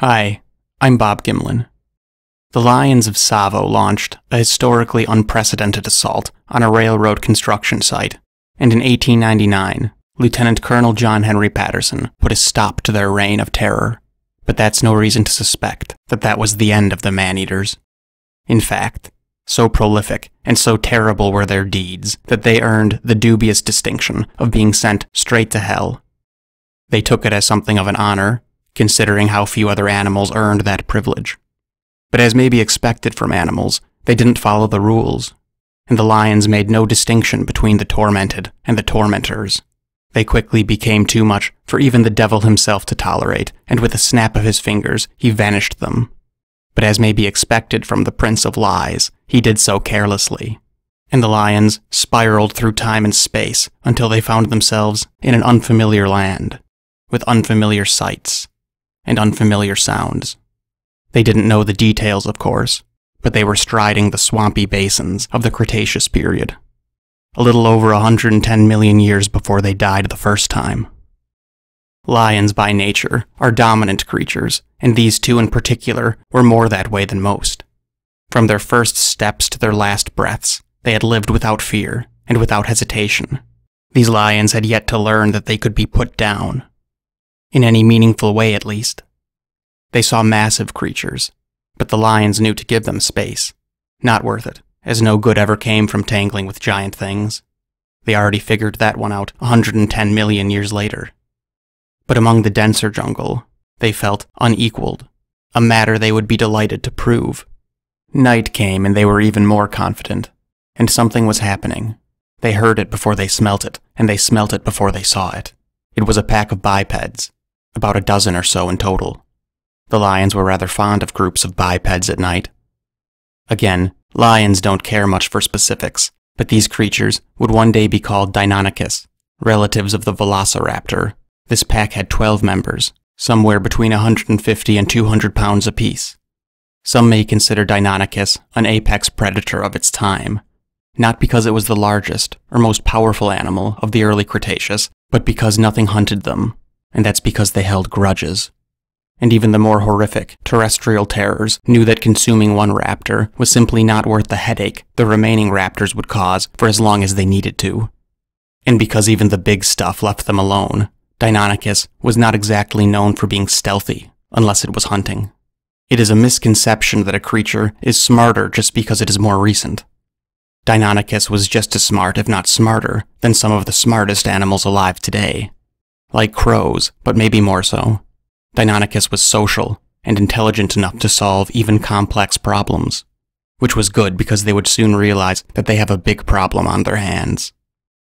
Hi, I'm Bob Gymlan. The Lions of Tsavo launched a historically unprecedented assault on a railroad construction site, and in 1899, Lieutenant Colonel John Henry Patterson put a stop to their reign of terror. But that's no reason to suspect that that was the end of the man-eaters. In fact, so prolific and so terrible were their deeds that they earned the dubious distinction of being sent straight to hell. They took it as something of an honor, considering how few other animals earned that privilege. But as may be expected from animals, they didn't follow the rules, and the lions made no distinction between the tormented and the tormentors. They quickly became too much for even the devil himself to tolerate, and with a snap of his fingers, he vanished them. But as may be expected from the Prince of Lies, he did so carelessly. And the lions spiraled through time and space until they found themselves in an unfamiliar land, with unfamiliar sights and unfamiliar sounds. They didn't know the details, of course, but they were striding the swampy basins of the Cretaceous period, a little over 110 million years before they died the first time. Lions by nature are dominant creatures, and these two in particular were more that way than most. From their first steps to their last breaths, they had lived without fear and without hesitation. These lions had yet to learn that they could be put down. In any meaningful way, at least. They saw massive creatures, but the lions knew to give them space. Not worth it, as no good ever came from tangling with giant things. They already figured that one out 110 million years later. But among the denser jungle, they felt unequaled, a matter they would be delighted to prove. Night came and they were even more confident, and something was happening. They heard it before they smelt it, and they smelt it before they saw it. It was a pack of bipeds, about a dozen or so in total. The lions were rather fond of groups of bipeds at night. Again, lions don't care much for specifics, but these creatures would one day be called Deinonychus, relatives of the velociraptor. This pack had 12 members, somewhere between 150 and 200 pounds apiece. Some may consider Deinonychus an apex predator of its time, not because it was the largest or most powerful animal of the early Cretaceous, but because nothing hunted them, and that's because they held grudges. And even the more horrific terrestrial terrors knew that consuming one raptor was simply not worth the headache the remaining raptors would cause for as long as they needed to. And because even the big stuff left them alone, Deinonychus was not exactly known for being stealthy, unless it was hunting. It is a misconception that a creature is smarter just because it is more recent. Deinonychus was just as smart, if not smarter, than some of the smartest animals alive today. Like crows, but maybe more so. Deinonychus was social and intelligent enough to solve even complex problems, which was good because they would soon realize that they have a big problem on their hands.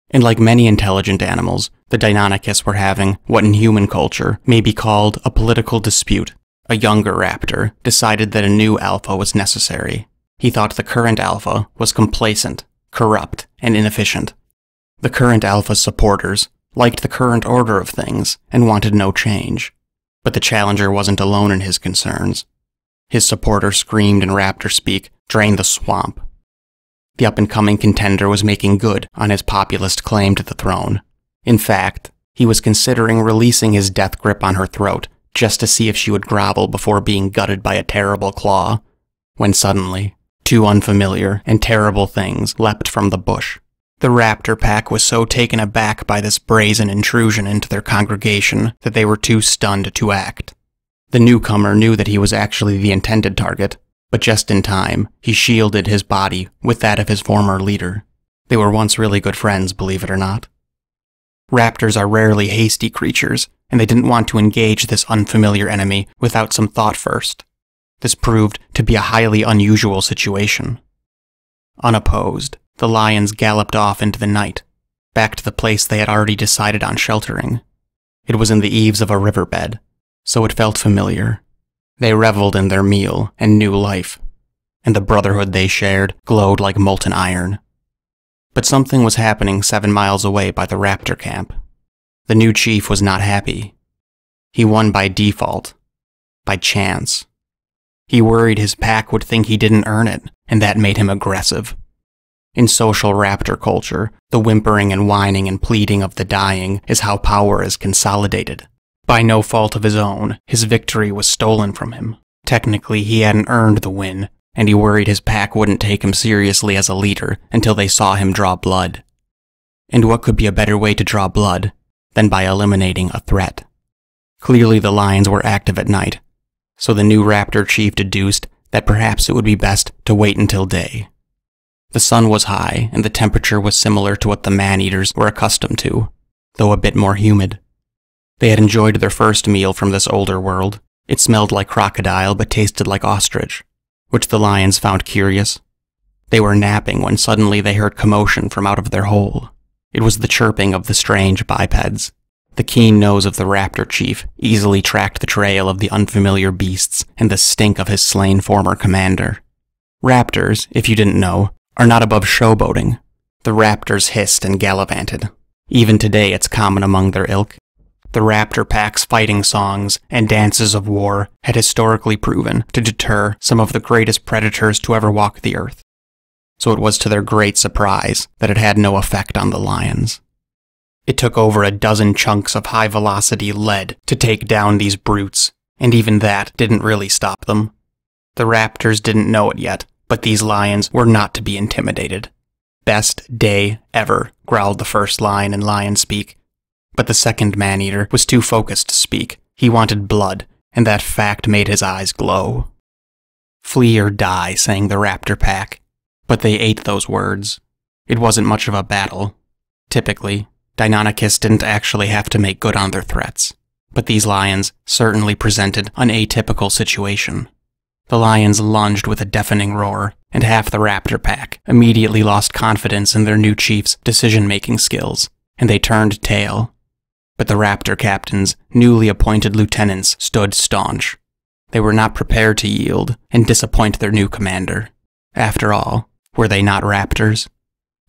And like many intelligent animals, the Deinonychus were having what in human culture may be called a political dispute. A younger raptor decided that a new alpha was necessary. He thought the current alpha was complacent, corrupt, and inefficient. The current alpha's supporters liked the current order of things and wanted no change. But the challenger wasn't alone in his concerns. His supporter screamed in raptor speak, drain the swamp. The up-and-coming contender was making good on his populist claim to the throne. In fact, he was considering releasing his death grip on her throat just to see if she would grovel before being gutted by a terrible claw, when suddenly, two unfamiliar and terrible things leapt from the bush. The raptor pack was so taken aback by this brazen intrusion into their congregation that they were too stunned to act. The newcomer knew that he was actually the intended target, but just in time, he shielded his body with that of his former leader. They were once really good friends, believe it or not. Raptors are rarely hasty creatures, and they didn't want to engage this unfamiliar enemy without some thought first. This proved to be a highly unusual situation. Unopposed, the lions galloped off into the night, back to the place they had already decided on sheltering. It was in the eaves of a riverbed, so it felt familiar. They reveled in their meal and new life, and the brotherhood they shared glowed like molten iron. But something was happening seven miles away by the raptor camp. The new chief was not happy. He won by default, by chance. He worried his pack would think he didn't earn it, and that made him aggressive. In social raptor culture, the whimpering and whining and pleading of the dying is how power is consolidated. By no fault of his own, his victory was stolen from him. Technically, he hadn't earned the win, and he worried his pack wouldn't take him seriously as a leader until they saw him draw blood. And what could be a better way to draw blood than by eliminating a threat? Clearly, the lions were active at night, so the new raptor chief deduced that perhaps it would be best to wait until day. The sun was high, and the temperature was similar to what the man-eaters were accustomed to, though a bit more humid. They had enjoyed their first meal from this older world. It smelled like crocodile, but tasted like ostrich, which the lions found curious. They were napping when suddenly they heard commotion from out of their hole. It was the chirping of the strange bipeds. The keen nose of the raptor chief easily tracked the trail of the unfamiliar beasts and the stink of his slain former commander. Raptors, if you didn't know, are not above showboating. The raptors hissed and gallivanted. Even today it's common among their ilk. The raptor pack's fighting songs and dances of war had historically proven to deter some of the greatest predators to ever walk the earth. So it was to their great surprise that it had no effect on the lions. It took over a dozen chunks of high velocity lead to take down these brutes, and even that didn't really stop them. The raptors didn't know it yet, but these lions were not to be intimidated. Best day ever, growled the first lion in lion speak. But the second man-eater was too focused to speak. He wanted blood, and that fact made his eyes glow. Flee or die, sang the raptor pack. But they ate those words. It wasn't much of a battle. Typically, Deinonychus didn't actually have to make good on their threats. But these lions certainly presented an atypical situation. The lions lunged with a deafening roar, and half the raptor pack immediately lost confidence in their new chief's decision-making skills, and they turned tail. But the raptor captain's newly appointed lieutenants stood staunch. They were not prepared to yield and disappoint their new commander. After all, were they not raptors?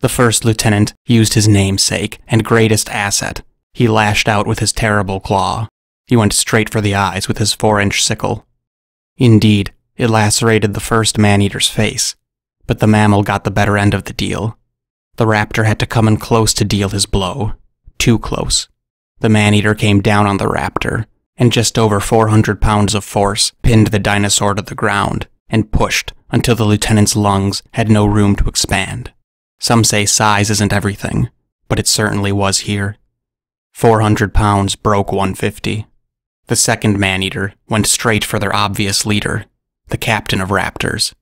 The first lieutenant used his namesake and greatest asset. He lashed out with his terrible claw. He went straight for the eyes with his four-inch sickle. Indeed, it lacerated the first man-eater's face, but the mammal got the better end of the deal. The raptor had to come in close to deal his blow. Too close. The man-eater came down on the raptor, and just over 400 pounds of force pinned the dinosaur to the ground and pushed until the lieutenant's lungs had no room to expand. Some say size isn't everything, but it certainly was here. 400 pounds broke 150. The second man-eater went straight for their obvious leader, the captain of raptors.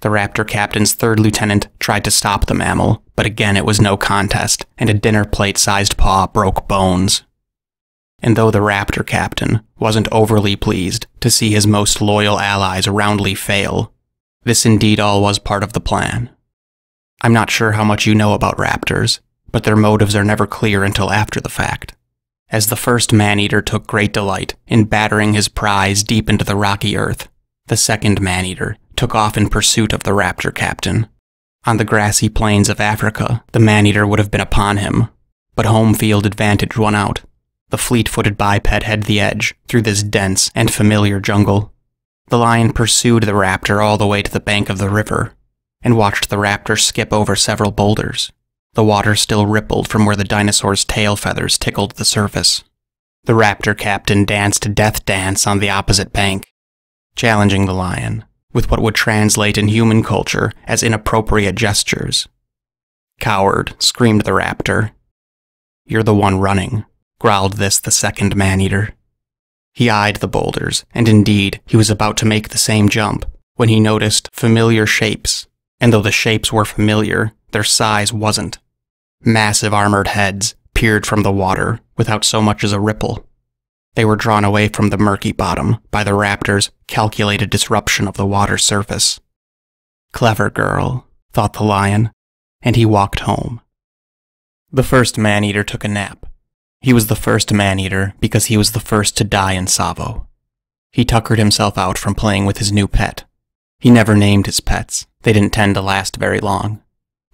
The raptor captain's third lieutenant tried to stop the mammal, but again it was no contest, and a dinner plate sized paw broke bones. And though the raptor captain wasn't overly pleased to see his most loyal allies roundly fail, this indeed all was part of the plan. I'm not sure how much you know about raptors, but their motives are never clear until after the fact. As the first man-eater took great delight in battering his prize deep into the rocky earth, the second man-eater, took off in pursuit of the raptor captain. On the grassy plains of Africa, the man-eater would have been upon him, but home field advantage won out. The fleet-footed biped had the edge through this dense and familiar jungle. The lion pursued the raptor all the way to the bank of the river, and watched the raptor skip over several boulders. The water still rippled from where the dinosaur's tail feathers tickled the surface. The raptor captain danced a death dance on the opposite bank, challenging the lion with what would translate in human culture as inappropriate gestures. Coward, screamed the raptor. You're the one running, growled this the second man-eater. He eyed the boulders, and indeed, he was about to make the same jump when he noticed familiar shapes, and though the shapes were familiar, their size wasn't. Massive armored heads peered from the water without so much as a ripple. They were drawn away from the murky bottom by the raptor's calculated disruption of the water's surface. Clever girl, thought the lion, and he walked home. The first man-eater took a nap. He was the first man-eater because he was the first to die in Tsavo. He tuckered himself out from playing with his new pet. He never named his pets. They didn't tend to last very long.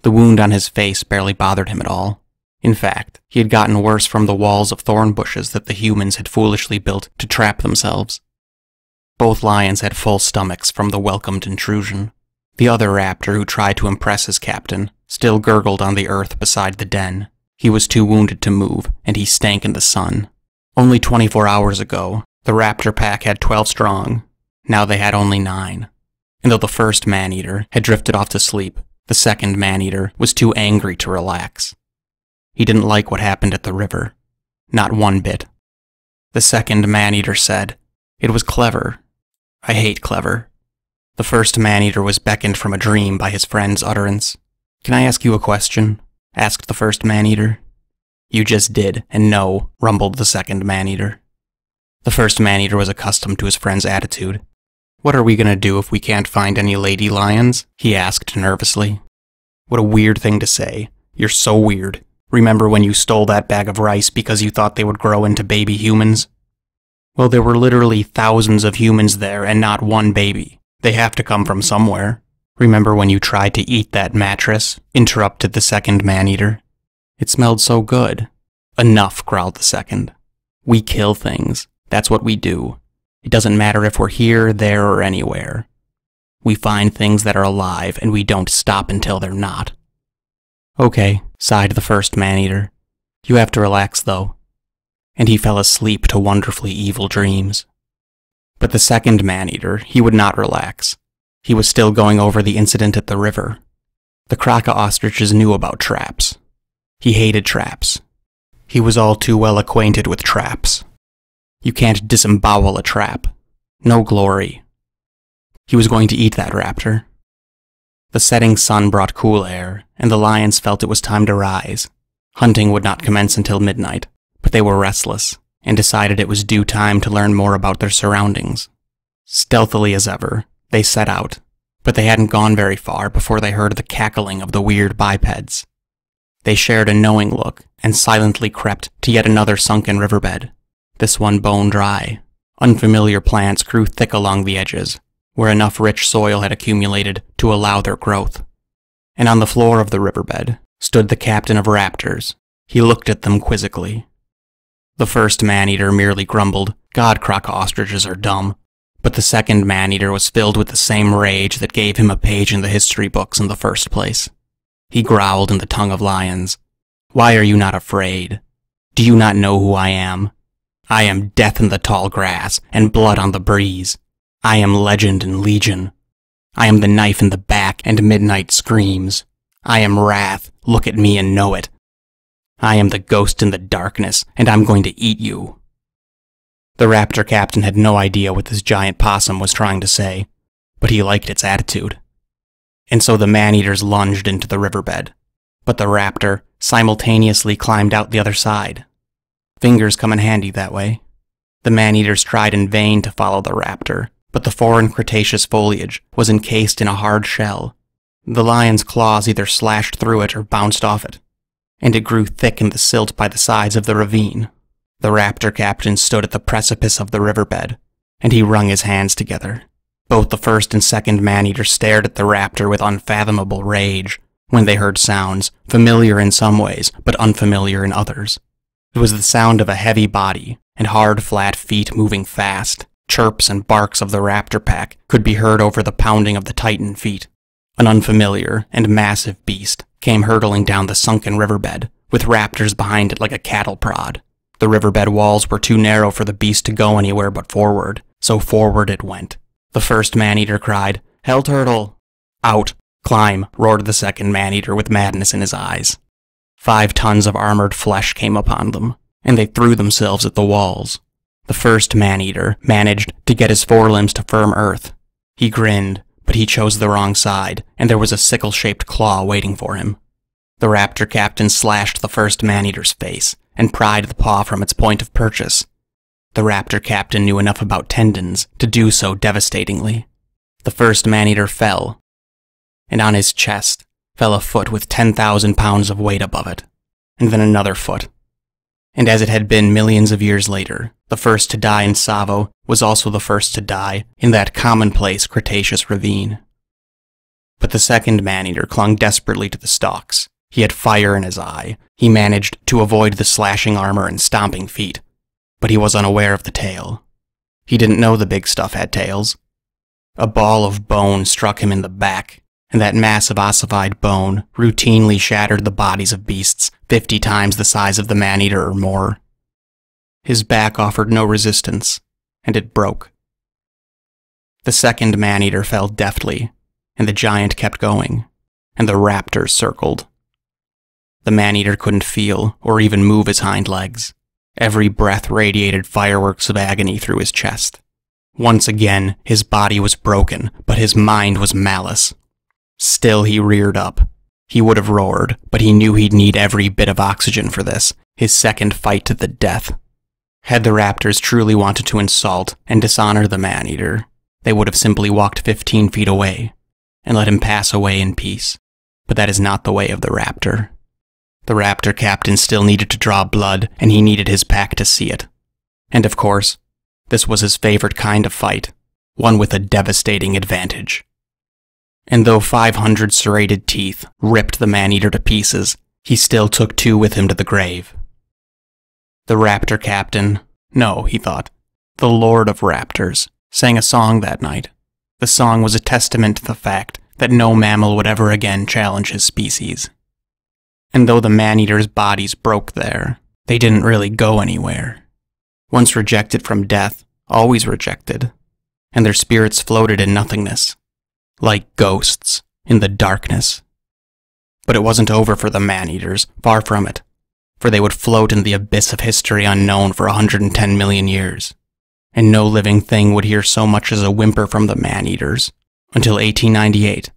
The wound on his face barely bothered him at all. In fact, he had gotten worse from the walls of thorn bushes that the humans had foolishly built to trap themselves. Both lions had full stomachs from the welcomed intrusion. The other raptor who tried to impress his captain still gurgled on the earth beside the den. He was too wounded to move, and he stank in the sun. Only 24 hours ago, the raptor pack had 12 strong. Now they had only 9. And though the first man-eater had drifted off to sleep, the second man-eater was too angry to relax. He didn't like what happened at the river. Not one bit. The second man-eater said, It was clever. I hate clever. The first man-eater was beckoned from a dream by his friend's utterance. Can I ask you a question? asked the first man-eater. You just did, and no, rumbled the second man-eater. The first man-eater was accustomed to his friend's attitude. What are we gonna do if we can't find any lady lions? he asked nervously. What a weird thing to say. You're so weird. Remember when you stole that bag of rice because you thought they would grow into baby humans? Well, there were literally thousands of humans there and not one baby. They have to come from somewhere. Remember when you tried to eat that mattress? interrupted the second man-eater. It smelled so good. Enough, growled the second. We kill things. That's what we do. It doesn't matter if we're here, there, or anywhere. We find things that are alive and we don't stop until they're not. Okay, sighed the first man-eater. You have to relax, though. And he fell asleep to wonderfully evil dreams. But the second man-eater, he would not relax. He was still going over the incident at the river. The Kraka ostriches knew about traps. He hated traps. He was all too well acquainted with traps. You can't disembowel a trap. No glory. He was going to eat that raptor. The setting sun brought cool air, and the lions felt it was time to rise. Hunting would not commence until midnight, but they were restless, and decided it was due time to learn more about their surroundings. Stealthily as ever, they set out, but they hadn't gone very far before they heard the cackling of the weird bipeds. They shared a knowing look and silently crept to yet another sunken riverbed, this one bone dry. Unfamiliar plants grew thick along the edges, where enough rich soil had accumulated to allow their growth. And on the floor of the riverbed stood the captain of raptors. He looked at them quizzically. The first man-eater merely grumbled, God, Kraka ostriches are dumb. But the second man-eater was filled with the same rage that gave him a page in the history books in the first place. He growled in the tongue of lions. Why are you not afraid? Do you not know who I am? I am death in the tall grass and blood on the breeze. I am legend and legion. I am the knife in the back and midnight screams. I am wrath, look at me and know it. I am the ghost in the darkness, and I'm going to eat you. The raptor captain had no idea what this giant possum was trying to say, but he liked its attitude. And so the man-eaters lunged into the riverbed, but the raptor simultaneously climbed out the other side. Fingers come in handy that way. The man-eaters tried in vain to follow the raptor, but the foreign Cretaceous foliage was encased in a hard shell. The lion's claws either slashed through it or bounced off it, and it grew thick in the silt by the sides of the ravine. The raptor captain stood at the precipice of the riverbed, and he wrung his hands together. Both the first and second man-eater stared at the raptor with unfathomable rage when they heard sounds, familiar in some ways, but unfamiliar in others. It was the sound of a heavy body and hard, flat feet moving fast, Chirps and barks of the raptor pack could be heard over the pounding of the titan feet. An unfamiliar and massive beast came hurtling down the sunken riverbed, with raptors behind it like a cattle prod. The riverbed walls were too narrow for the beast to go anywhere but forward, so forward it went. The first man-eater cried, Hell turtle! Out! Climb! roared the second man-eater with madness in his eyes. Five tons of armored flesh came upon them, and they threw themselves at the walls. The first man-eater managed to get his forelimbs to firm earth. He grinned, but he chose the wrong side, and there was a sickle-shaped claw waiting for him. The raptor captain slashed the first man-eater's face, and pried the paw from its point of purchase. The raptor captain knew enough about tendons to do so devastatingly. The first man-eater fell, and on his chest fell a foot with 10,000 pounds of weight above it, and then another foot, and as it had been millions of years later, the first to die in Tsavo was also the first to die in that commonplace Cretaceous ravine. But the second man-eater clung desperately to the stalks. He had fire in his eye. He managed to avoid the slashing armor and stomping feet. But he was unaware of the tail. He didn't know the big stuff had tails. A ball of bone struck him in the back, and that mass of ossified bone routinely shattered the bodies of beasts fifty times the size of the man-eater or more. His back offered no resistance, and it broke. The second man-eater fell deftly, and the giant kept going, and the raptors circled. The man-eater couldn't feel or even move his hind legs. Every breath radiated fireworks of agony through his chest. Once again, his body was broken, but his mind was malice. Still, he reared up. He would have roared, but he knew he'd need every bit of oxygen for this, his second fight to the death. Had the raptors truly wanted to insult and dishonor the man-eater, they would have simply walked 15 feet away and let him pass away in peace. But that is not the way of the raptor. The raptor captain still needed to draw blood, and he needed his pack to see it. And of course, this was his favorite kind of fight, one with a devastating advantage. And though 500 serrated teeth ripped the man-eater to pieces, he still took two with him to the grave. The raptor captain, no, he thought, the lord of raptors, sang a song that night. The song was a testament to the fact that no mammal would ever again challenge his species. And though the man-eater's bodies broke there, they didn't really go anywhere. Once rejected from death, always rejected, and their spirits floated in nothingness, like ghosts in the darkness. But it wasn't over for the man-eaters, far from it, for they would float in the abyss of history unknown for 110 million years and no living thing would hear so much as a whimper from the man-eaters until 1898,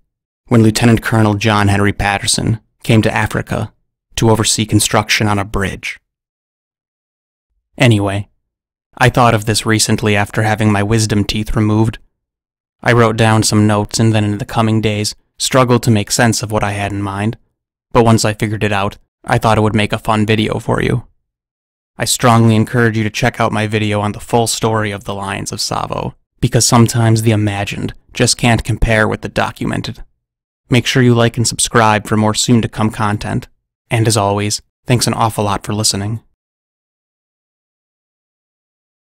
when Lieutenant Colonel John Henry Patterson came to Africa to oversee construction on a bridge. Anyway, I thought of this recently after having my wisdom teeth removed. I wrote down some notes and then in the coming days struggled to make sense of what I had in mind, but once I figured it out, I thought it would make a fun video for you. I strongly encourage you to check out my video on the full story of the Lions of Tsavo, because sometimes the imagined just can't compare with the documented. Make sure you like and subscribe for more soon to come content. And as always, thanks an awful lot for listening.